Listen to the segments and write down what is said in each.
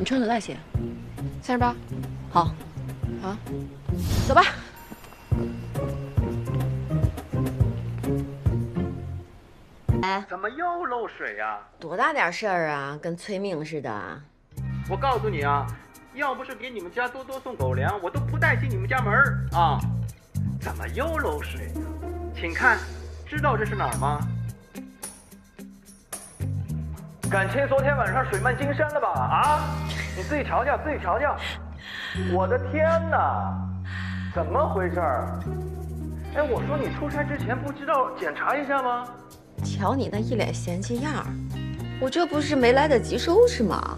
你穿多大鞋？三十八。好，啊，走吧。哎，怎么又漏水呀、多大点事儿啊，跟催命似的。我告诉你啊，要不是给你们家多多送狗粮，我都不带进你们家门儿啊！怎么又漏水呢？请看，知道这是哪儿吗？感情昨天晚上水漫金山了吧？啊，你自己瞧瞧，自己瞧瞧。我的天哪，怎么回事儿？哎，我说你出差之前不知道检查一下吗？瞧你那一脸嫌弃样儿，我这不是没来得及收拾吗？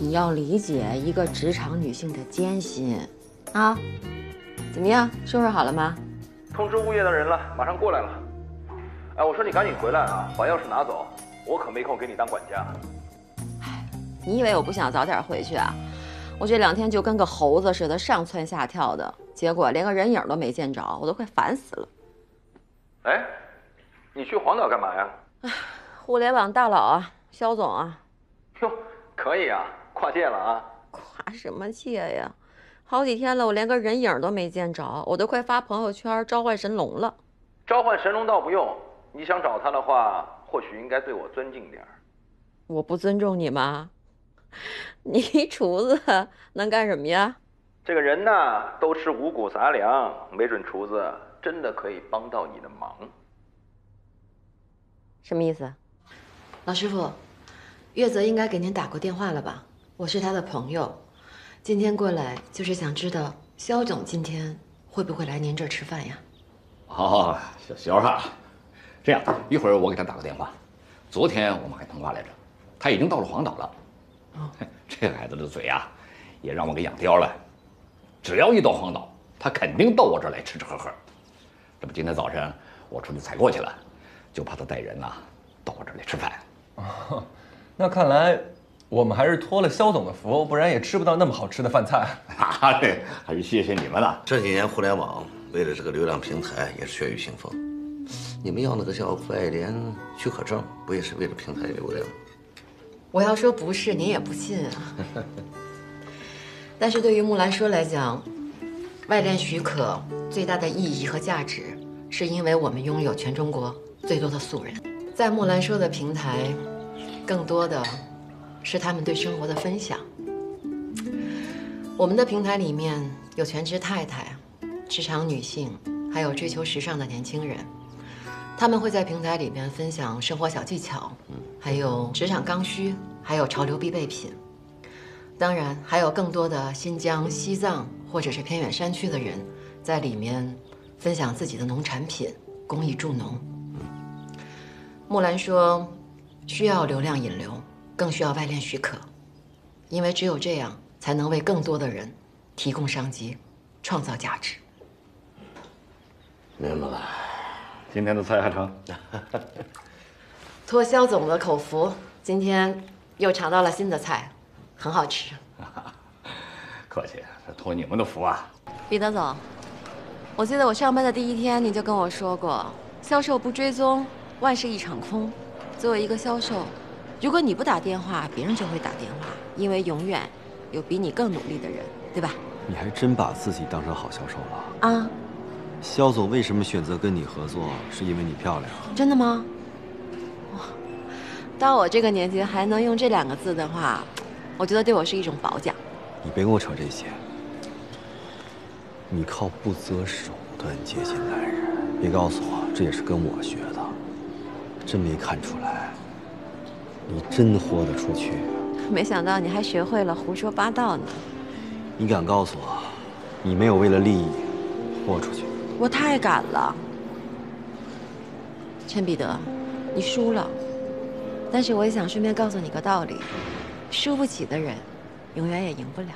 你要理解一个职场女性的艰辛啊！怎么样，收拾好了吗？通知物业的人了，马上过来了。哎，我说你赶紧回来啊，把钥匙拿走，我可没空给你当管家。你以为我不想早点回去啊？我这两天就跟个猴子似的，上蹿下跳的，结果连个人影都没见着，我都快烦死了。哎，你去黄岛干嘛呀？互联网大佬啊，肖总啊，哟，可以啊，跨界了啊。跨什么界呀？好几天了，我连个人影都没见着，我都快发朋友圈召唤神龙了。召唤神龙倒不用，你想找他的话，或许应该对我尊敬点儿。我不尊重你吗？你厨子能干什么呀？这个人呢，都吃五谷杂粮，没准厨子真的可以帮到你的忙。什么意思？老师傅，月泽应该给您打过电话了吧？我是他的朋友，今天过来就是想知道肖总今天会不会来您这儿吃饭呀？哦，小肖啊，这样一会儿我给他打个电话。昨天我们还通话来着，他已经到了黄岛了。哦，这孩子的嘴啊，也让我给养刁了。只要一到黄岛，他肯定到我这儿来吃吃喝喝。这不，今天早晨我出去采购去了，就怕他带人呐、到我这儿来吃饭。哦，那看来我们还是托了肖总的福，不然也吃不到那么好吃的饭菜。啊，对，还是谢谢你们了。这几年互联网为了这个流量平台也是血雨腥风。你们要那个叫外联许可证，不也是为了平台流量？我要说不是，您也不信啊。但是对于木兰说来讲，外联许可最大的意义和价值，是因为我们拥有全中国最多的素人，在木兰说的平台，更多的是他们对生活的分享。我们的平台里面有全职太太、职场女性，还有追求时尚的年轻人。他们会在平台里面分享生活小技巧，还有职场刚需，还有潮流必备品。当然，还有更多的新疆、西藏或者是偏远山区的人，在里面分享自己的农产品，公益助农。木兰说，需要流量引流，更需要外链许可，因为只有这样，才能为更多的人提供商机，创造价值。明白了。今天的菜还成？托肖总的口福，今天又尝到了新的菜，很好吃。客气，这托你们的福啊。彼得总，我记得我上班的第一天你就跟我说过，销售不追踪，万事一场空。作为一个销售，如果你不打电话，别人就会打电话，因为永远有比你更努力的人，对吧？你还真把自己当成好销售了。啊，肖总为什么选择跟你合作？是因为你漂亮。真的吗？哇，到我这个年纪还能用这两个字的话，我觉得对我是一种褒奖。你别跟我扯这些。你靠不择手段接近男人，别告诉我这也是跟我学的。真没看出来，你真豁得出去。没想到你还学会了胡说八道呢。你敢告诉我，你没有为了利益豁出去？我太敢了，陈彼得，你输了。但是我也想顺便告诉你个道理：输不起的人，永远也赢不了。